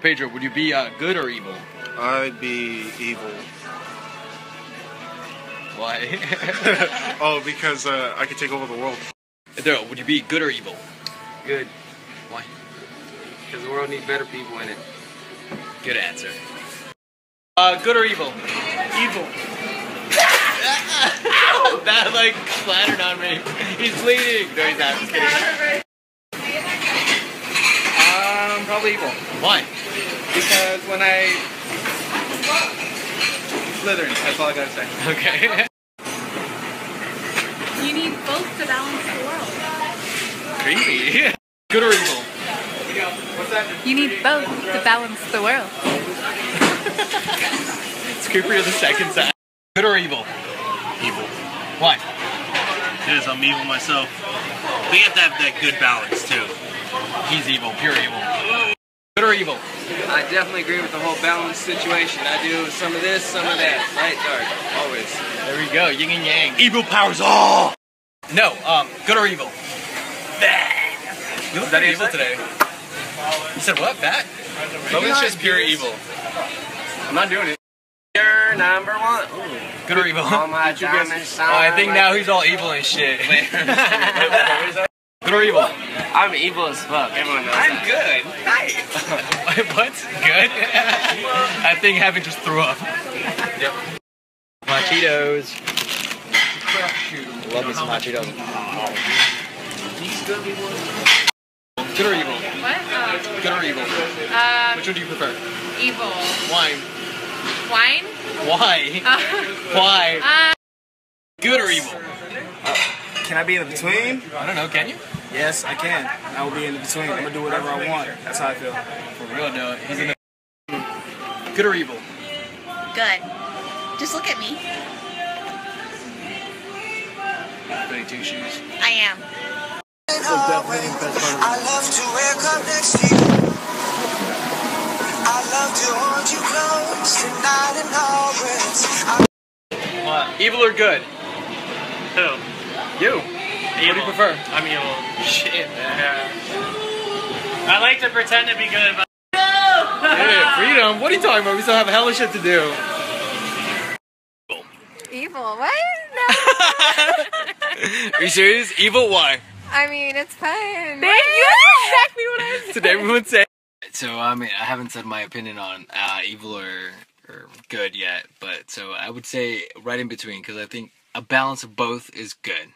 Pedro, would you be uh, good or evil? I'd be evil. Why? oh, because uh, I could take over the world. Daryl, would you be good or evil? Good. Why? Because the world needs better people in it. Good answer. Uh, good or evil? Evil. that like splattered on me. He's bleeding. No, he's not. Just kidding. Why? Because when I Slytherin, that's all I gotta say. Okay. You need both to balance the world. Creepy. Good or evil? What's that? You need both to balance the world. It's creepier the second time. Good or evil? Evil. Why? Because I'm evil myself. We have to have that good balance too. He's evil. Pure evil. Good or evil? I definitely agree with the whole balance situation. I do some of this, some of that. Light, dark, always. There we go. Yin and yang. Evil powers all. No. Um. Good or evil? Bad! You look that evil sir? today. You said what? Fat? Logan's just pure evil. I'm not doing it. You're number one. Good or evil? All my Did you guess- diamonds Oh, I think shine now he's all evil and shit. Good or evil? I'm evil as fuck. Everyone knows I'm good. Nice. what? Good? I think having just threw up. Yep. Hot Cheetos. Love me some hot Cheetos. Good or evil? What? Oh. Good or evil? Um, Which one do you prefer? evil. Wine. Wine? Why? Uh, Why? uh, Good or evil? Can I be in the between? I don't know. Can you? Yes, I can. I will be in the between. I'm gonna do whatever I want. That's how I feel. For real, no. He's in the. Good or evil? Good. Just look at me. Goody two shoes. I am. I love to wake up next to you. I love to hold you close tonight and always. I uh, Evil or good? Who? You. What do you prefer? I'm evil. Shit, man. I like to pretend to be good, but Yeah, freedom. What are you talking about? We still have a hell of shit to do. evil. What? No. Are you serious? Evil? Why? I mean, it's fun. Thank you. That's exactly what I was Did everyone say? So I mean, I haven't said my opinion on uh, evil or or good yet, but so I would say right in between because I think a balance of both is good.